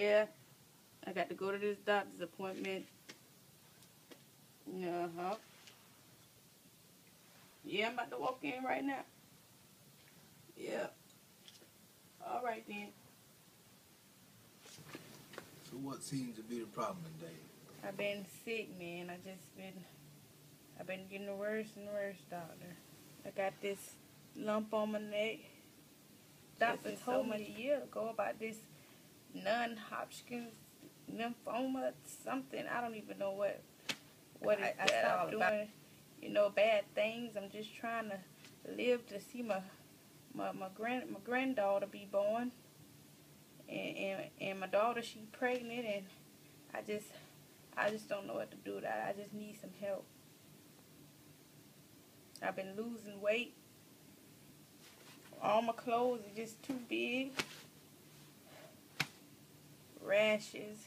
Yeah, I got to go to this doctor's appointment. Uh huh. Yeah, I'm about to walk in right now. Yeah. All right then. So what seems to be the problem today? I've been sick, man. I just been, I've been getting worse and worse, doctor. I got this lump on my neck. Doctor told me a year ago about this non-Hodgkin's lymphoma, something. I don't even know what what I- is I that stopped all about. You know, bad things. I'm just trying to live to see my my my grand my granddaughter be born, and and, and my daughter she pregnant, and I just I just don't know what to do. I I just need some help. I've been losing weight. All my clothes are just too big. Rashes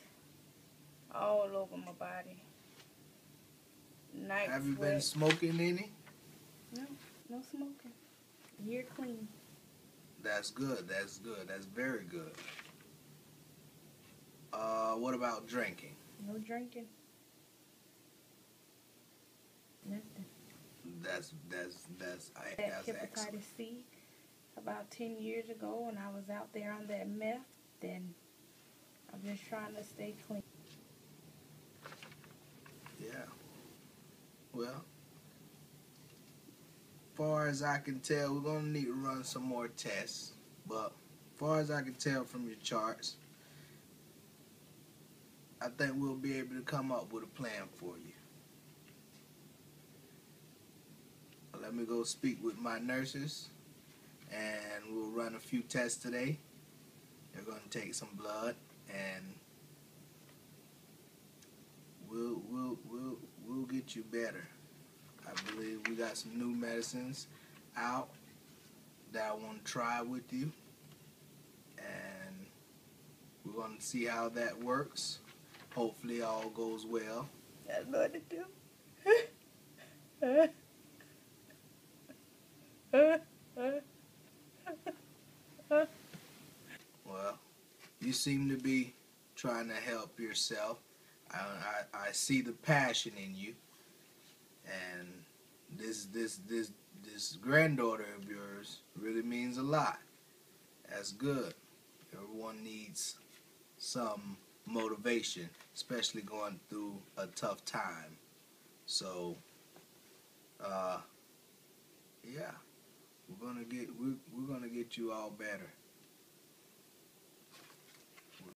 all over my body. Night Have you sweat. been smoking any? No, no smoking. You're clean. That's good. That's good. That's very good. Uh, what about drinking? No drinking. Nothing. That's that's that's I, That that's excellent. hepatitis C about 10 years ago when I was out there on that meth, then I'm just trying to stay clean. Yeah. Well, far as I can tell, we're gonna need to run some more tests. But far as I can tell from your charts, I think we'll be able to come up with a plan for you. Let me go speak with my nurses, and we'll run a few tests today. They're gonna take some blood, and we'll we'll we'll we'll get you better. I believe we got some new medicines out that I want to try with you, and we're gonna see how that works. Hopefully, all goes well. That's what to do. Well, you seem to be trying to help yourself. I, I, I see the passion in you, and this this this this granddaughter of yours really means a lot. That's good. Everyone needs some motivation, especially going through a tough time. So, uh, yeah, we're gonna get we're, we're gonna get you all better.